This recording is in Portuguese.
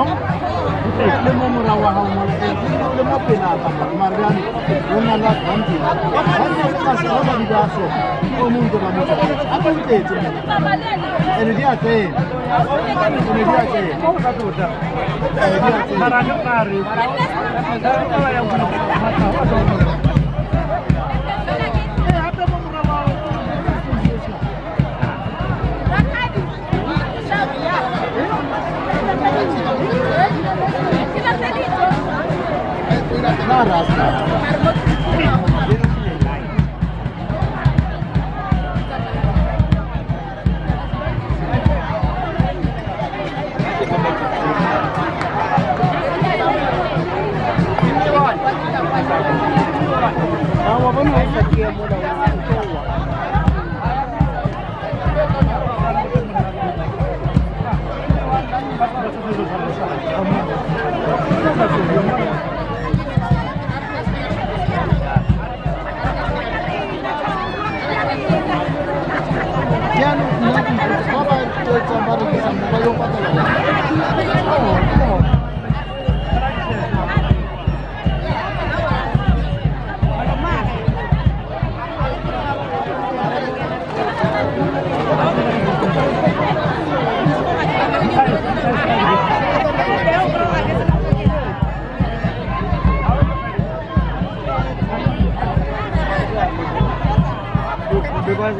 non le dia te dia setia muda. Because